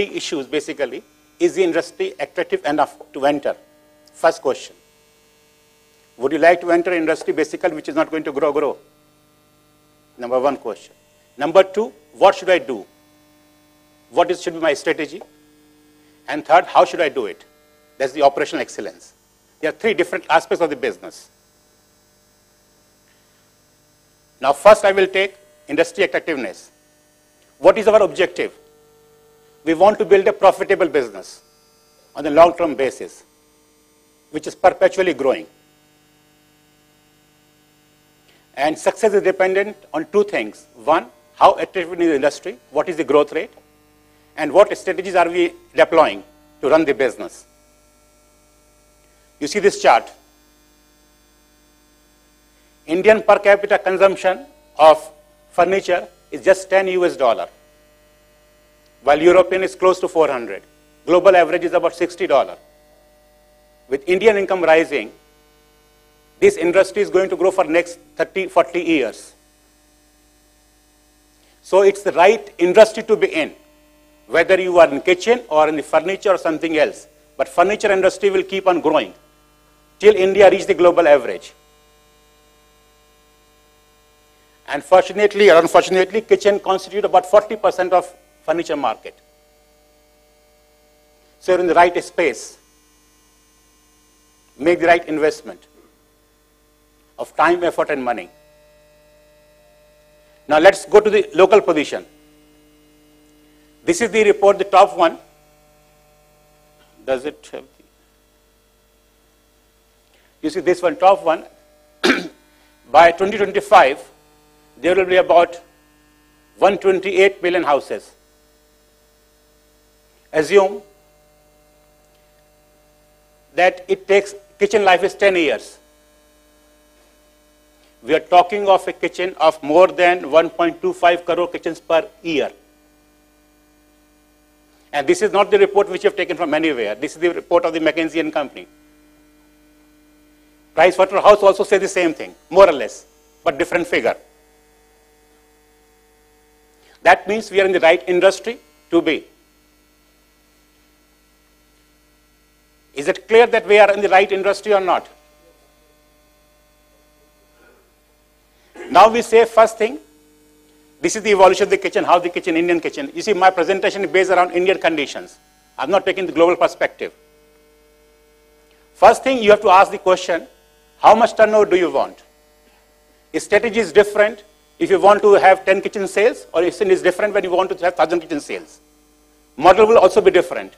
three issues basically. Is the industry attractive enough to enter? First question. Would you like to enter industry basically which is not going to grow, grow? Number one question. Number two, what should I do? What is, should be my strategy? And third, how should I do it? That's the operational excellence. There are three different aspects of the business. Now, first I will take industry attractiveness. What is our objective? We want to build a profitable business on a long-term basis, which is perpetually growing. And success is dependent on two things. One, how attractive is the industry, what is the growth rate, and what strategies are we deploying to run the business. You see this chart. Indian per capita consumption of furniture is just 10 US dollar, while European is close to 400. Global average is about $60. With Indian income rising, this industry is going to grow for next 30, 40 years. So it's the right industry to be in, whether you are in kitchen or in the furniture or something else. But furniture industry will keep on growing till India reach the global average. And fortunately or unfortunately, kitchen constitute about 40% of furniture market. So you're in the right space. Make the right investment of time, effort, and money. Now let's go to the local position. This is the report, the top one. Does it have the, you see this one, top one. By 2025, there will be about 128 million houses. Assume that it takes kitchen life is 10 years we are talking of a kitchen of more than 1.25 crore kitchens per year. And this is not the report which you have taken from anywhere. This is the report of the McKinsey and Company. Price Waterhouse also says the same thing, more or less, but different figure. That means we are in the right industry to be. Is it clear that we are in the right industry or not? Now we say first thing, this is the evolution of the kitchen, how the kitchen, Indian kitchen. You see, my presentation is based around Indian conditions. I'm not taking the global perspective. First thing, you have to ask the question, how much turnover do you want? If strategy is different if you want to have 10 kitchen sales, or if it is different when you want to have 1,000 kitchen sales. Model will also be different.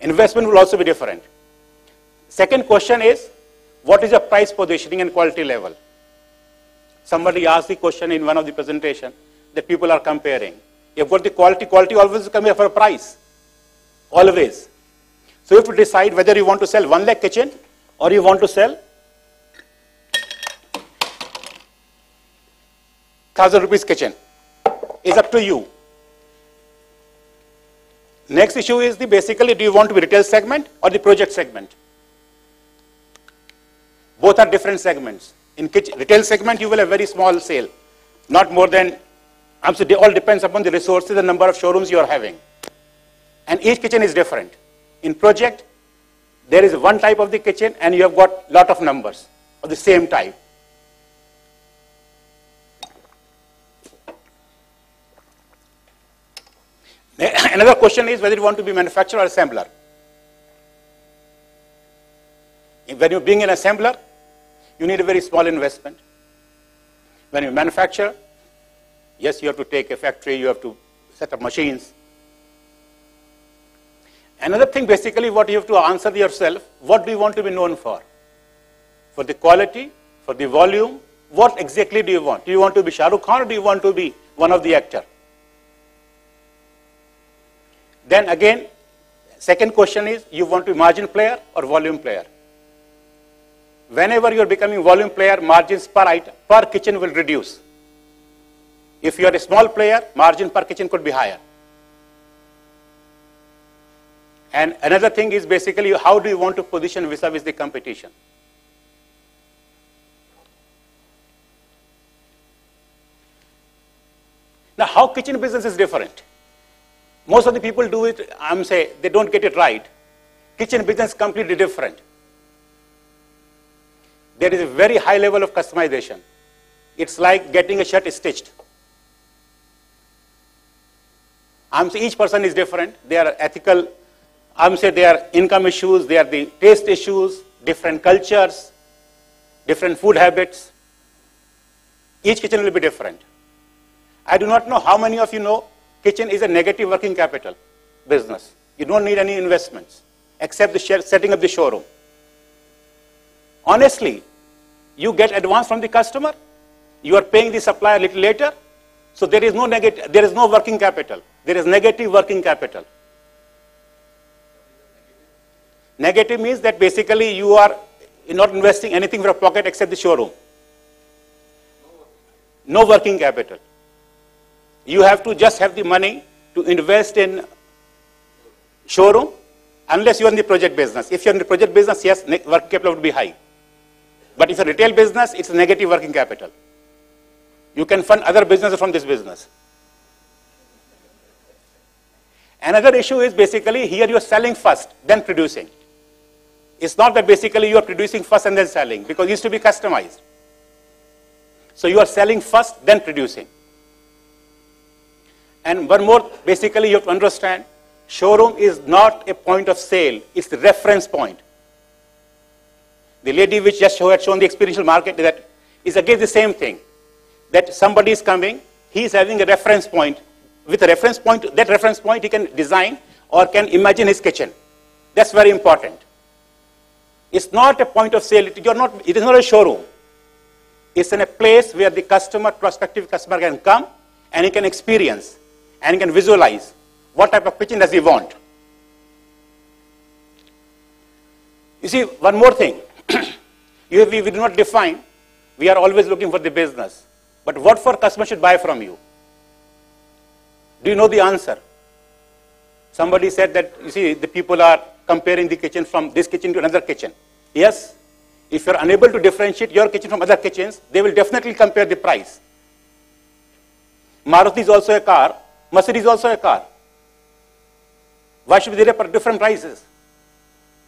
Investment will also be different. Second question is, what is your price positioning and quality level? Somebody asked the question in one of the presentation that people are comparing. You've got the quality, quality always come here for a price. Always. So if you have to decide whether you want to sell one lakh kitchen or you want to sell thousand rupees kitchen. It's up to you. Next issue is the basically do you want to be retail segment or the project segment? Both are different segments. In retail segment, you will have very small sale, not more than, I'm sorry, all depends upon the resources the number of showrooms you are having. And each kitchen is different. In project, there is one type of the kitchen and you have got lot of numbers of the same type. Another question is whether you want to be manufacturer or assembler. When you're being an assembler, you need a very small investment. When you manufacture, yes, you have to take a factory, you have to set up machines. Another thing, basically, what you have to answer yourself, what do you want to be known for? For the quality, for the volume, what exactly do you want? Do you want to be Shah Rukh Khan or do you want to be one of the actor? Then again, second question is, you want to be margin player or volume player? whenever you are becoming volume player, margins per item, per kitchen will reduce. If you are a small player, margin per kitchen could be higher. And another thing is basically how do you want to position vis-a-vis the competition? Now, how kitchen business is different? Most of the people do it, I'm saying, they don't get it right. Kitchen business is completely different. There is a very high level of customization. It's like getting a shirt stitched. I'm saying each person is different. They are ethical. I'm saying they are income issues, they are the taste issues, different cultures, different food habits. Each kitchen will be different. I do not know how many of you know kitchen is a negative working capital business. You don't need any investments except the setting up the showroom. Honestly, you get advance from the customer, you are paying the supplier a little later, so there is no negative, there is no working capital. There is negative working capital. Negative means that basically you are not investing anything from your pocket except the showroom. No working capital. You have to just have the money to invest in showroom unless you're in the project business. If you're in the project business, yes, working capital would be high. But if a retail business, it's negative working capital. You can fund other businesses from this business. Another issue is basically here you're selling first, then producing. It's not that basically you are producing first and then selling, because it used to be customized. So you are selling first, then producing. And one more, basically you have to understand, showroom is not a point of sale, it's the reference point. The lady which just had shown the experiential market that is again the same thing. That somebody is coming, he is having a reference point. With a reference point, that reference point he can design or can imagine his kitchen. That's very important. It's not a point of sale. You're not, it is not a showroom. It's in a place where the customer, prospective customer can come and he can experience and he can visualize what type of kitchen does he want. You see, one more thing. we, we do not define. We are always looking for the business. But what for customer should buy from you? Do you know the answer? Somebody said that, you see, the people are comparing the kitchen from this kitchen to another kitchen. Yes, if you're unable to differentiate your kitchen from other kitchens, they will definitely compare the price. Maruti is also a car, Mercedes is also a car. Why should we there pay different prices?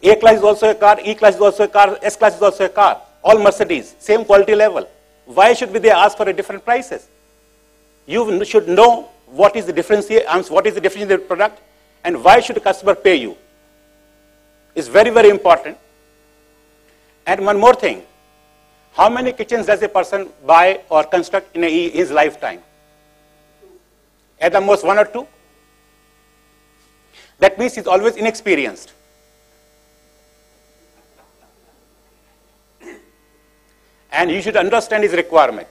A class is also a car, E class is also a car, S class is also a car. All Mercedes, same quality level. Why should we they ask for a different prices? You should know what is the difference here, what is the difference in the product, and why should the customer pay you? It's very, very important. And one more thing. How many kitchens does a person buy or construct in a, his lifetime? At the most one or two? That means he's always inexperienced. And you should understand his requirement.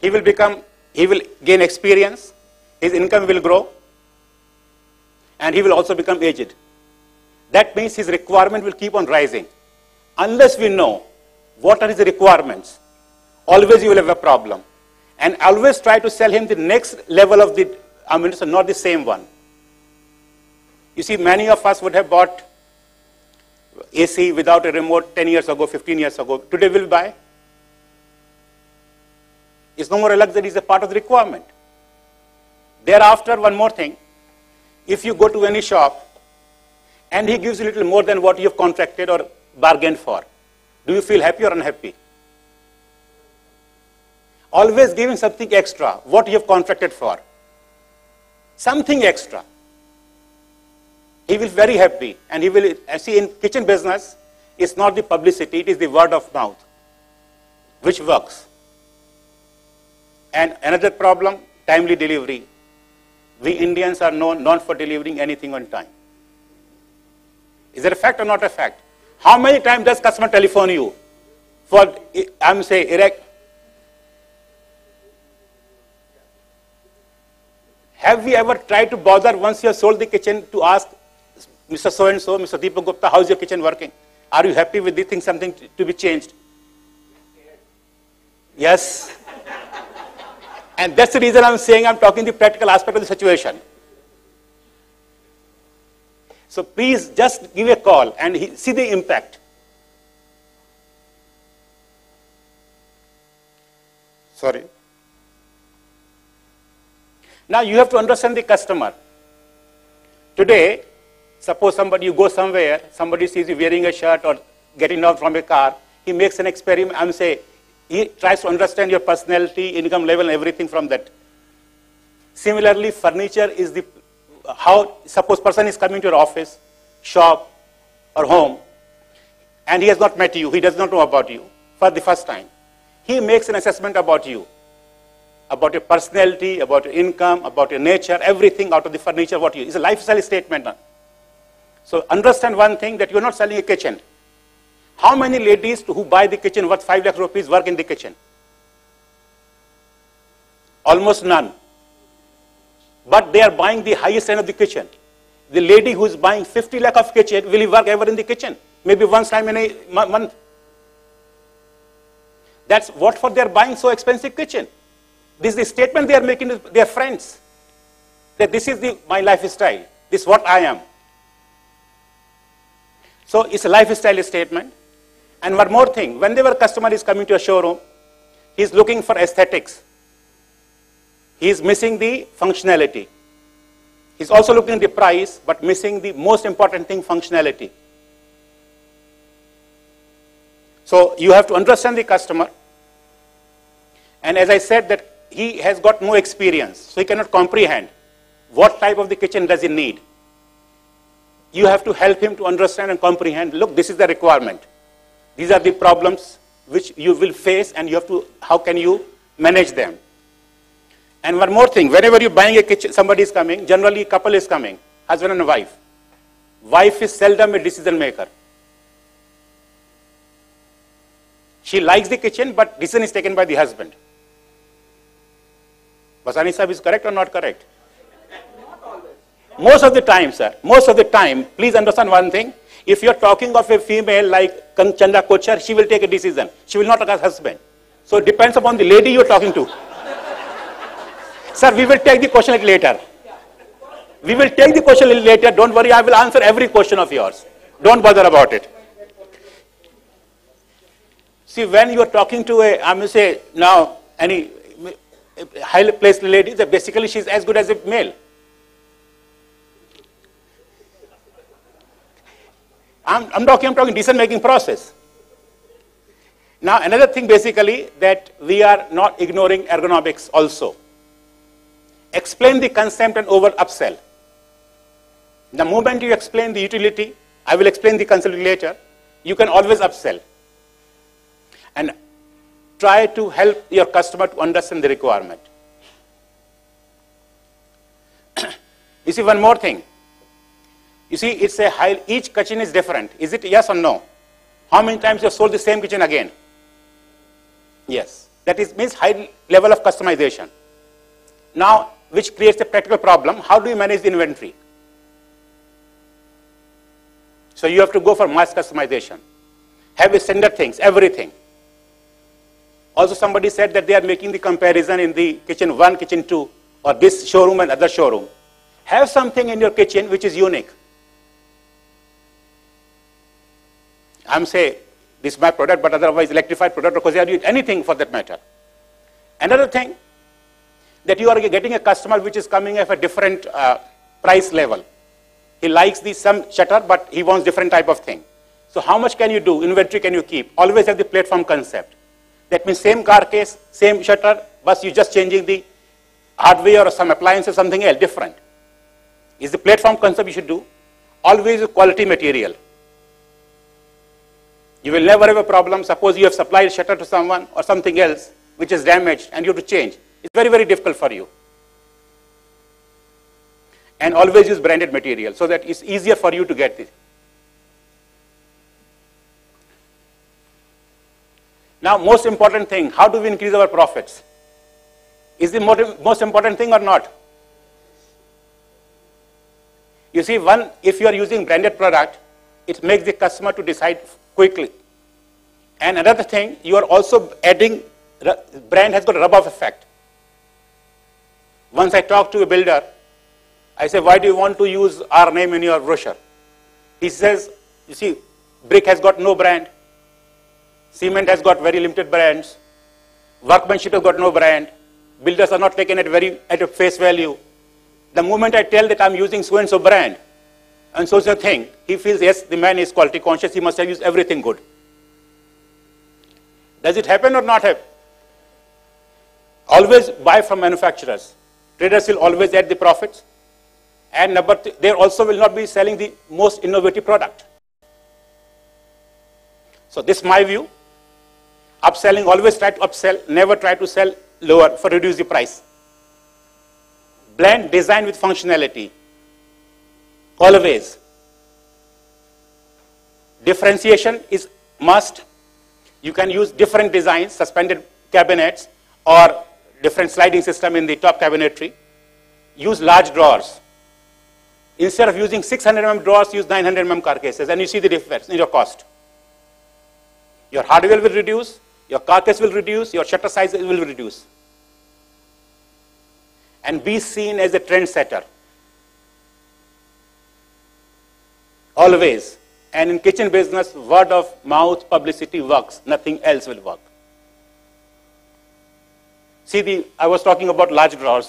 He will become, he will gain experience, his income will grow, and he will also become aged. That means his requirement will keep on rising. Unless we know what are his requirements, always you will have a problem. And always try to sell him the next level of the ammunition, not the same one. You see, many of us would have bought AC without a remote 10 years ago, 15 years ago. Today we'll buy. It's no more a luxury, it's a part of the requirement. Thereafter, one more thing. If you go to any shop and he gives you a little more than what you have contracted or bargained for, do you feel happy or unhappy? Always giving something extra, what you have contracted for. Something extra. He will very happy. And he will, uh, see, in kitchen business, it's not the publicity, it is the word of mouth, which works. And another problem, timely delivery. We Indians are known, known for delivering anything on time. Is that a fact or not a fact? How many times does customer telephone you for, eh, I'm saying, erect? Have we ever tried to bother once you have sold the kitchen to ask Mr. So-and-so, Mr. Deepak Gupta, how's your kitchen working? Are you happy with the thing, something to be changed? Yes. and that's the reason I'm saying I'm talking the practical aspect of the situation. So please just give a call and see the impact. Sorry. Now you have to understand the customer. Today, suppose somebody, you go somewhere, somebody sees you wearing a shirt or getting out from a car, he makes an experiment and say, he tries to understand your personality, income level, and everything from that. Similarly, furniture is the, how, suppose person is coming to your office, shop, or home, and he has not met you, he does not know about you for the first time. He makes an assessment about you, about your personality, about your income, about your nature, everything out of the furniture, what you, it's a lifestyle statement. So understand one thing, that you're not selling a kitchen. How many ladies who buy the kitchen worth 5 lakh rupees work in the kitchen? Almost none. But they are buying the highest end of the kitchen. The lady who is buying 50 lakh of kitchen, will he work ever in the kitchen? Maybe once time in a month. That's what for they're buying so expensive kitchen. This is the statement they are making to their friends. That this is the, my lifestyle. This is what I am. So it's a lifestyle statement. And one more thing, whenever a customer is coming to a showroom, he's looking for aesthetics. He's missing the functionality. He's also looking at the price, but missing the most important thing, functionality. So you have to understand the customer. And as I said that he has got no experience, so he cannot comprehend what type of the kitchen does he need. You have to help him to understand and comprehend, look, this is the requirement. These are the problems which you will face and you have to, how can you manage them? And one more thing, whenever you're buying a kitchen, somebody is coming, generally couple is coming, husband and wife. Wife is seldom a decision maker. She likes the kitchen, but decision is taken by the husband. Basani Sahib is correct or not correct? Most of the time, sir, most of the time, please understand one thing. If you're talking of a female like Chanda Kochhar, she will take a decision. She will not ask husband. So it depends upon the lady you're talking to. sir, we will take the question later. We will take the question later. Don't worry, I will answer every question of yours. Don't bother about it. See, when you're talking to a, I'm going to say now, any highly placed lady, that basically she's as good as a male. I'm, I'm talking, I'm talking decision making process. Now, another thing basically that we are not ignoring ergonomics also. Explain the concept and over upsell. The moment you explain the utility, I will explain the concept later, you can always upsell. And try to help your customer to understand the requirement. you see, one more thing. You see, it's a high, each kitchen is different. Is it yes or no? How many times you have sold the same kitchen again? Yes. That is, means high level of customization. Now, which creates a practical problem. How do you manage the inventory? So you have to go for mass customization. Have a standard things, everything. Also, somebody said that they are making the comparison in the kitchen one, kitchen two, or this showroom and other showroom. Have something in your kitchen which is unique. I'm saying this is my product, but otherwise electrified product because they are doing anything for that matter. Another thing that you are getting a customer which is coming at a different uh, price level. He likes the some shutter, but he wants different type of thing. So how much can you do? Inventory can you keep? Always have the platform concept. That means same carcass, same shutter, but you're just changing the hardware or some appliance or something else different. Is the platform concept you should do. Always quality material. You will never have a problem. Suppose you have supplied shutter to someone or something else which is damaged and you have to change. It's very, very difficult for you. And always use branded material so that it's easier for you to get it. Now, most important thing, how do we increase our profits? Is the most important thing or not? You see, one, if you are using branded product, it makes the customer to decide quickly. And another thing, you are also adding, brand has got a rub-off effect. Once I talk to a builder, I say, why do you want to use our name in your brochure? He says, you see, brick has got no brand, Cement has got very limited brands. Workmanship has got no brand. Builders are not taken at very at a face value. The moment I tell that I'm using so and so brand, And so it's a thing. He feels, yes, the man is quality conscious, he must have used everything good. Does it happen or not happen? Always buy from manufacturers. Traders will always add the profits. And number th they also will not be selling the most innovative product. So this is my view. Upselling, always try to upsell, never try to sell lower for reduce the price. Blend design with functionality. Always. Differentiation is must. You can use different designs, suspended cabinets, or different sliding system in the top cabinetry. Use large drawers. Instead of using 600 mm drawers, use 900 mm carcasses, and you see the difference in your cost. Your hardware will reduce, your carcass will reduce, your shutter size will reduce. And be seen as a trendsetter. Always. And in kitchen business, word of mouth publicity works. Nothing else will work. See, the, I was talking about large drawers.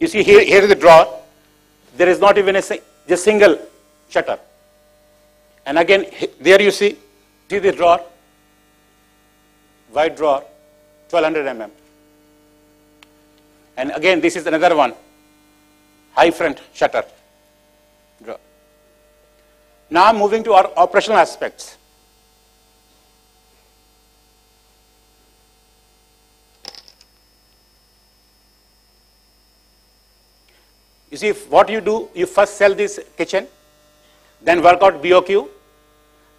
You see, here, here is the drawer. There is not even a just single shutter. And again, there you see, see the drawer, wide drawer, 1200 mm. And again, this is another one, high front shutter. Now moving to our operational aspects. You see, what you do, you first sell this kitchen, then work out BOQ,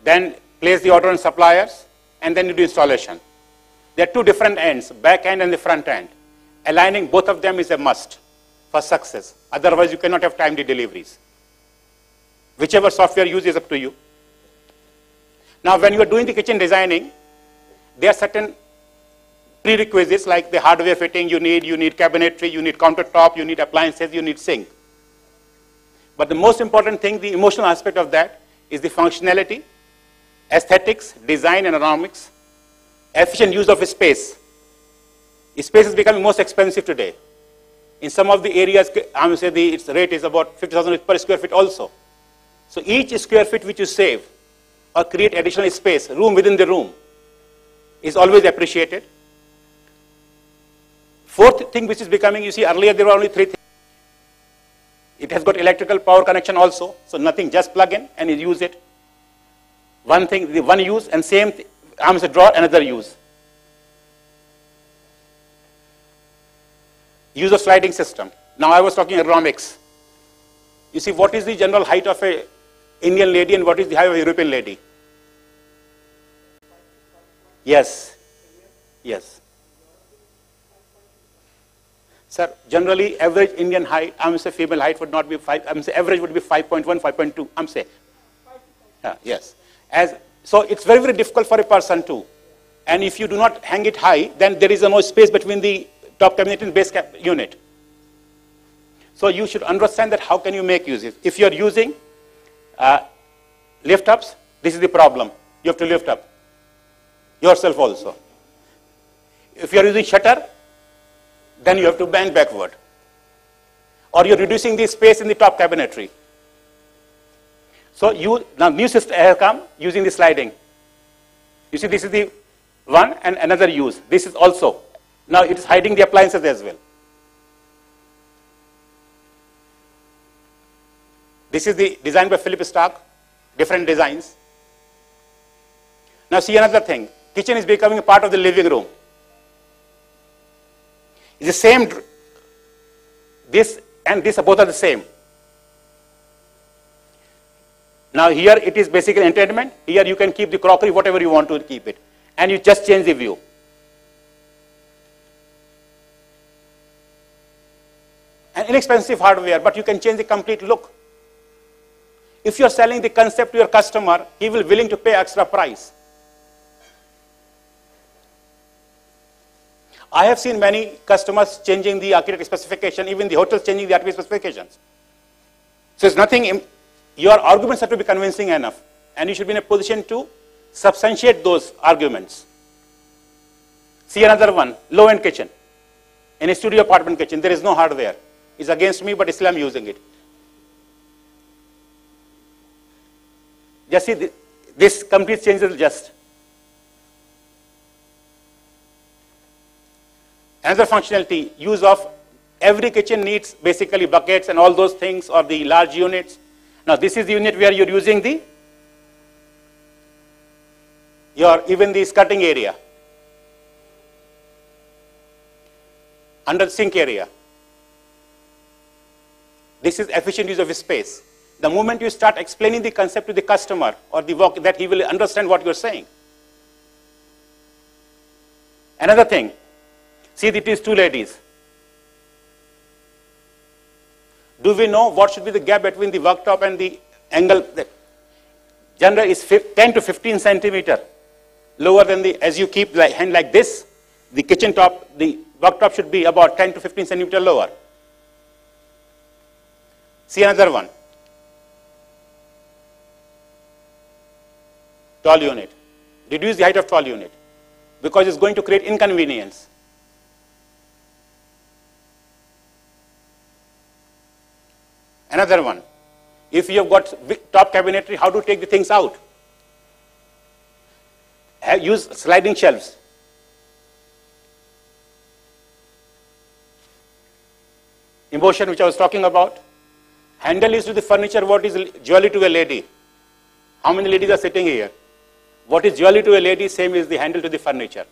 then place the order on suppliers, and then you do installation. There are two different ends, back end and the front end. Aligning both of them is a must for success. Otherwise, you cannot have timely deliveries. Whichever software you use is up to you. Now, when you are doing the kitchen designing, there are certain prerequisites like the hardware fitting you need, you need cabinetry, you need countertop, you need appliances, you need sink. But the most important thing, the emotional aspect of that, is the functionality, aesthetics, design and ergonomics, efficient use of space. Space is becoming most expensive today. In some of the areas, I would say the its rate is about 50,000 per square feet also. So each square feet which you save or create additional space, room within the room, is always appreciated. Fourth thing which is becoming, you see, earlier there were only three things. It has got electrical power connection also, so nothing, just plug in and you use it. One thing, the one use and same arms a draw another use. Use of sliding system. Now I was talking ergonomics. You see, what is the general height of a Indian lady and what is the height of a European lady? Yes. Yes. Sir, generally average Indian height, I'm say female height would not be five, I'm say average would be 5.1, 5.2, I'm say. Yeah, yes. As, so it's very, very difficult for a person to. And if you do not hang it high, then there is no space between the top cabinet and base cap unit. So you should understand that how can you make use of. If you're using uh, lift ups, this is the problem. You have to lift up yourself also. If you're using shutter, then you have to bend backward. Or you're reducing the space in the top cabinetry. So you, now new system have come using the sliding. You see this is the one and another use. This is also. Now it is hiding the appliances as well. This is the design by Philippe Starck, different designs. Now see another thing. Kitchen is becoming a part of the living room. It's the same, this and this both are the same. Now here it is basically entertainment. Here you can keep the crockery, whatever you want to keep it. And you just change the view. An inexpensive hardware, but you can change the complete look. If you're selling the concept to your customer, he will willing to pay extra price. I have seen many customers changing the architect specification, even the hotels changing the architect specifications. So it's nothing, your arguments have to be convincing enough. And you should be in a position to substantiate those arguments. See another one, low-end kitchen. In a studio apartment kitchen, there is no hardware. It's against me, but still I'm using it. Just see, this complete change is just. Another functionality, use of every kitchen needs basically buckets and all those things or the large units. Now this is the unit where you're using the, your, even the cutting area. Under the sink area. This is efficient use of space. The moment you start explaining the concept to the customer or the work, that he will understand what you're saying. Another thing, see is two ladies. Do we know what should be the gap between the worktop and the angle? The general is 10 to 15 centimeter lower than the, as you keep the hand like this, the kitchen top, the worktop should be about 10 to 15 centimeter lower. See another one. Tall unit. Reduce the height of tall unit because it's going to create inconvenience. Another one. If you have got top cabinetry, how to take the things out? Use sliding shelves. Emotion, which I was talking about. Handle is to the furniture what is jewelry to a lady. How many ladies are sitting here? What is jewelry to a lady, same is the handle to the furniture.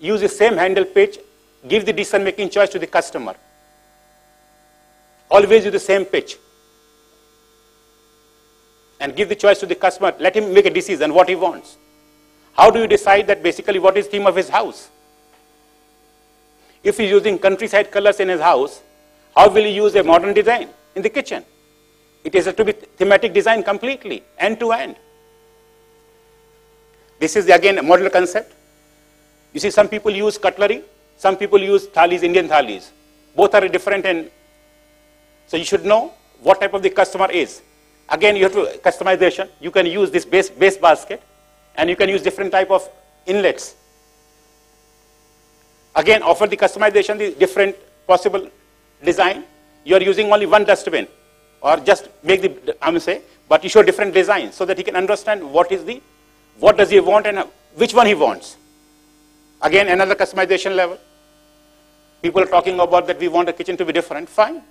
Use the same handle pitch, give the decision-making choice to the customer. Always use the same pitch. And give the choice to the customer, let him make a decision what he wants. How do you decide that basically what is theme of his house? If he's using countryside colors in his house, how will he use a modern design in the kitchen? It is a to be thematic design completely, end to end. This is again a modular concept. You see, some people use cutlery, some people use thalis, Indian thalis. Both are different and so you should know what type of the customer is. Again, you have to customization. You can use this base, base basket and you can use different type of inlets. Again, offer the customization, the different possible design, you are using only one dustbin or just make the, I'm say, but you show different designs so that he can understand what is the, what does he want and which one he wants. Again, another customization level. People are talking about that we want the kitchen to be different. Fine.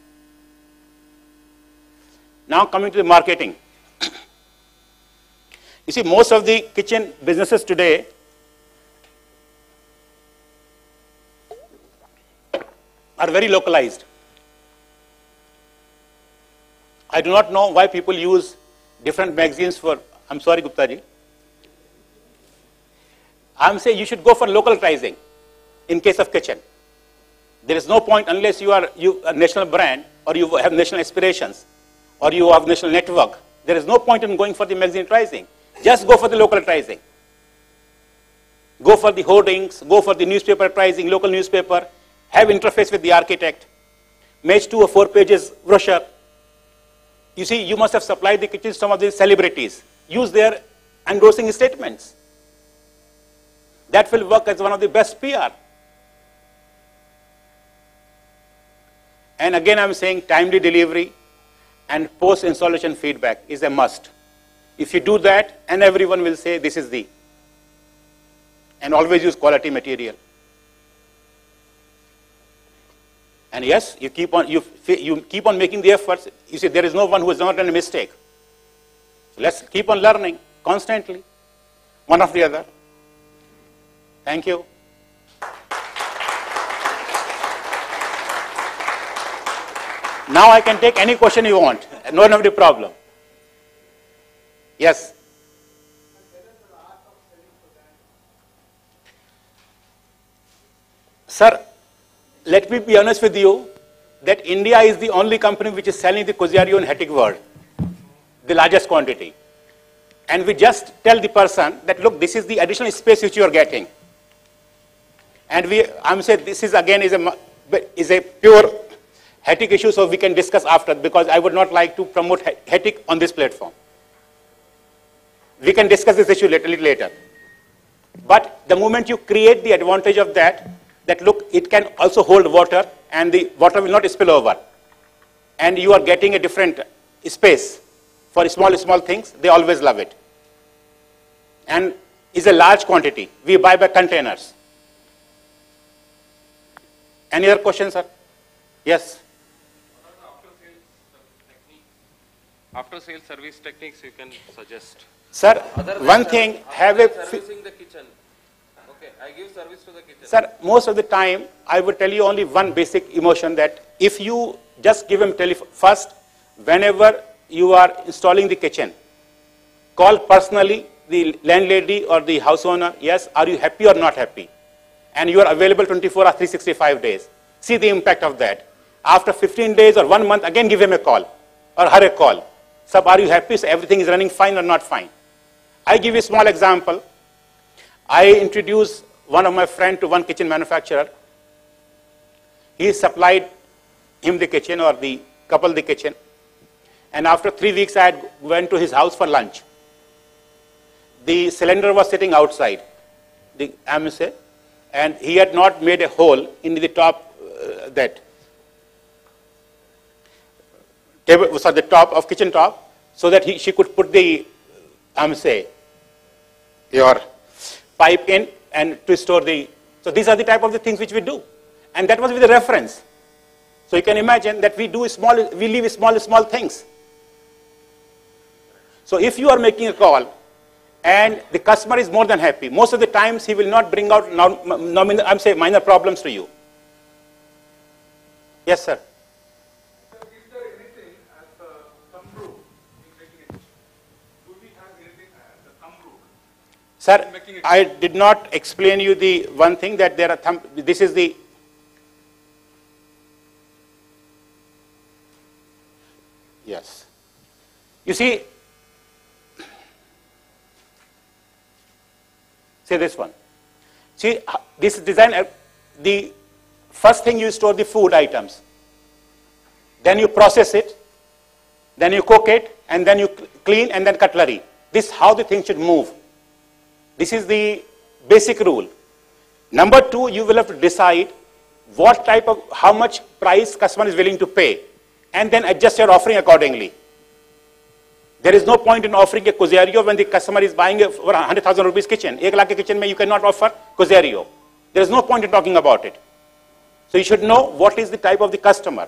Now coming to the marketing. you see, most of the kitchen businesses today are very localized. I do not know why people use different magazines for, I'm sorry, Gupta ji. I'm saying you should go for localizing in case of kitchen. There is no point unless you are you, a national brand or you have national aspirations or you have national network. There is no point in going for the magazine pricing. Just go for the local pricing. Go for the hoardings, go for the newspaper pricing, local newspaper, have interface with the architect, match two or four pages brochure, you see, you must have supplied the kitchens to some of these celebrities. Use their engrossing statements. That will work as one of the best PR. And again, I'm saying timely delivery and post-installation feedback is a must. If you do that, and everyone will say this is the, and always use quality material. And yes, you keep on, you, you keep on making the efforts. You see, there is no one who has not done a mistake. So let's keep on learning constantly, one after the other. Thank you. Now I can take any question you want. No, no problem. Yes. Sir, let me be honest with you that India is the only company which is selling the Coziario in Hettich world, the largest quantity. And we just tell the person that, look, this is the additional space which you are getting. And we, I'm saying this is again is a, is a pure Hettich issue, so we can discuss after because I would not like to promote Hettich on this platform. We can discuss this issue a little later. But the moment you create the advantage of that, that look, it can also hold water and the water will not spill over. And you are getting a different space for small, small things, they always love it. And is a large quantity. We buy by containers. Any other questions, sir? Yes. After sales service techniques you can suggest. Sir, one thing, have than a, Servicing the kitchen. Okay, I give service to the kitchen. sir, most of the time, I would tell you only one basic emotion that if you just give him telephone, first, whenever you are installing the kitchen, call personally the landlady or the house owner, yes, are you happy or not happy? And you are available 24 or 365 days. See the impact of that. After 15 days or one month, again give him a call or her a call. Sir, are you happy? So everything is running fine or not fine? I give you a small example. I introduce one of my friend to one kitchen manufacturer. He supplied him the kitchen or the couple the kitchen. And after three weeks, I went to his house for lunch. The cylinder was sitting outside, the MSA, and he had not made a hole in the top uh, that table was at the top of kitchen top, so that he, she could put the MSA, your pipe in and to store the. So these are the type of the things which we do, and that was with the reference. So you can imagine that we do small, we leave small, small things. So if you are making a call and the customer is more than happy, most of the times he will not bring out nominal, I'm saying minor problems to you. Yes, sir. Is there anything as a thumb rule in making it? Do we have anything as a thumb rule? Sir, I did not explain you the one thing that there are thumb, this is the yes. You see, say this one. See, this design, uh, the first thing you store the food items, then you process it, then you cook it, and then you clean, and then cutlery. This is how the thing should move. This is the basic rule. Number two, you will have to decide what type of, how much price customer is willing to pay, and then adjust your offering accordingly. There is no point in offering a Cosario when the customer is buying a for 100,000 rupees kitchen. 1 lakh kitchen you cannot offer Cosario. There is no point in talking about it. So you should know what is the type of the customer.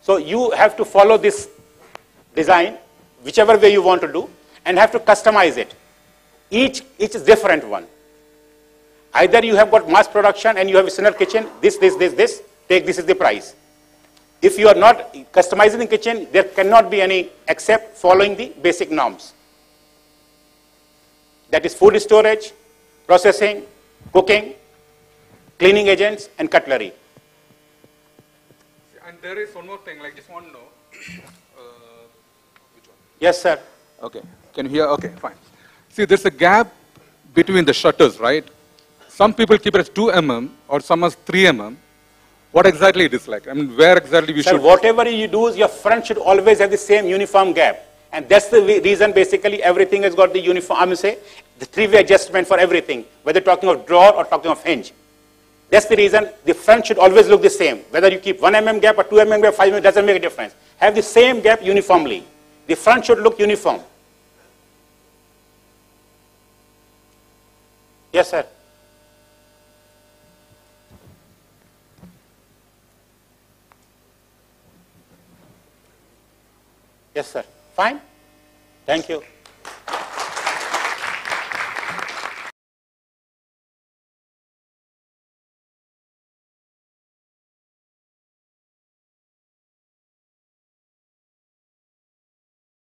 So you have to follow this design, whichever way you want to do, and have to customize it. Each, each is different one. Either you have got mass production and you have a single kitchen, this, this, this, this, take this is the price. If you are not customizing the kitchen, there cannot be any except following the basic norms. That is food storage, processing, cooking, cleaning agents, and cutlery. And there is one more thing, like just want to know. Uh, which one? Yes, sir. Okay. Can you hear? Okay, fine. See, there's a gap between the shutters, right? Some people keep it as 2 mm or some as 3 mm. What exactly it is like? I mean, where exactly we Sir, should? whatever you do, is your front should always have the same uniform gap. And that's the reason basically everything has got the uniform, I'm say, the three-way adjustment for everything, whether talking of drawer or talking of hinge. That's the reason the front should always look the same. Whether you keep 1 mm gap or 2 mm gap, 5 mm, doesn't make a difference. Have the same gap uniformly. The front should look uniform. Yes, sir. Yes, sir. Fine? Thank you.